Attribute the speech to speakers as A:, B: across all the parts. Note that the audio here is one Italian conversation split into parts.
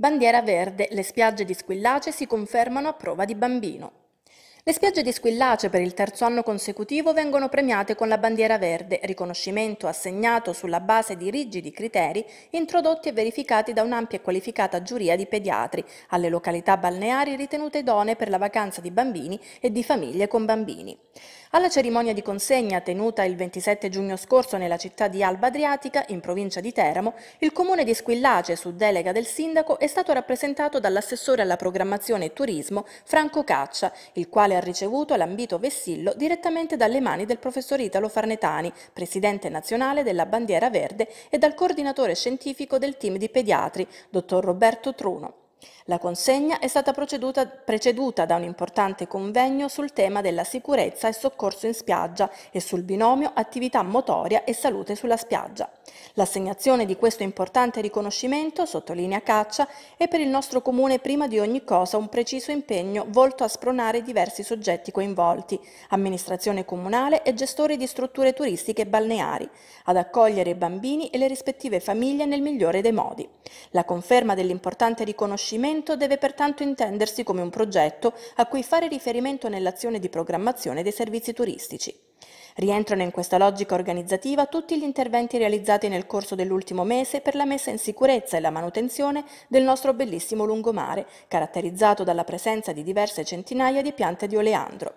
A: Bandiera verde, le spiagge di Squillace si confermano a prova di bambino. Le spiagge di Squillace per il terzo anno consecutivo vengono premiate con la bandiera verde, riconoscimento assegnato sulla base di rigidi criteri introdotti e verificati da un'ampia e qualificata giuria di pediatri alle località balneari ritenute idonee per la vacanza di bambini e di famiglie con bambini. Alla cerimonia di consegna tenuta il 27 giugno scorso nella città di Alba Adriatica, in provincia di Teramo, il comune di Squillace, su delega del sindaco, è stato rappresentato dall'assessore alla programmazione e turismo Franco Caccia, il quale ha ricevuto l'ambito vessillo direttamente dalle mani del professor Italo Farnetani, presidente nazionale della Bandiera Verde, e dal coordinatore scientifico del team di pediatri, dottor Roberto Truno. La consegna è stata preceduta da un importante convegno sul tema della sicurezza e soccorso in spiaggia e sul binomio attività motoria e salute sulla spiaggia. L'assegnazione di questo importante riconoscimento, sottolinea Caccia, è per il nostro comune prima di ogni cosa un preciso impegno volto a spronare diversi soggetti coinvolti, amministrazione comunale e gestori di strutture turistiche e balneari, ad accogliere i bambini e le rispettive famiglie nel migliore dei modi. La conferma dell'importante riconoscimento deve pertanto intendersi come un progetto a cui fare riferimento nell'azione di programmazione dei servizi turistici. Rientrano in questa logica organizzativa tutti gli interventi realizzati nel corso dell'ultimo mese per la messa in sicurezza e la manutenzione del nostro bellissimo lungomare, caratterizzato dalla presenza di diverse centinaia di piante di oleandro.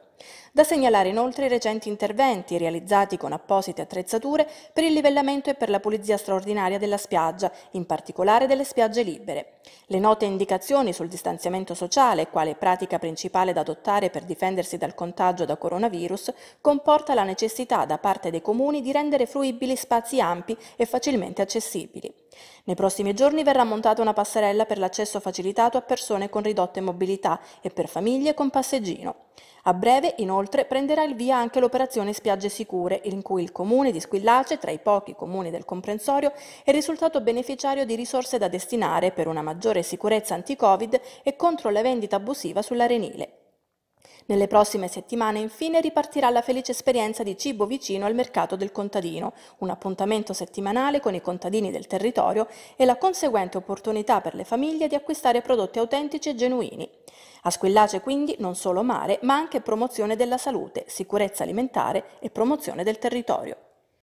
A: Da segnalare inoltre i recenti interventi realizzati con apposite attrezzature per il livellamento e per la pulizia straordinaria della spiaggia, in particolare delle spiagge libere. Le note indicazioni sul distanziamento sociale, quale pratica principale da adottare per difendersi dal contagio da coronavirus, comporta la necessità da parte dei comuni di rendere fruibili spazi ampi e facilmente accessibili. Nei prossimi giorni verrà montata una passerella per l'accesso facilitato a persone con ridotte mobilità e per famiglie con passeggino. A breve, inoltre, prenderà il via anche l'operazione Spiagge Sicure, in cui il comune di Squillace, tra i pochi comuni del comprensorio, è risultato beneficiario di risorse da destinare per una maggiore sicurezza anti-Covid e contro la vendita abusiva sull'arenile. Nelle prossime settimane infine ripartirà la felice esperienza di cibo vicino al mercato del contadino, un appuntamento settimanale con i contadini del territorio e la conseguente opportunità per le famiglie di acquistare prodotti autentici e genuini. A Squillace quindi non solo mare, ma anche promozione della salute, sicurezza alimentare e promozione del territorio.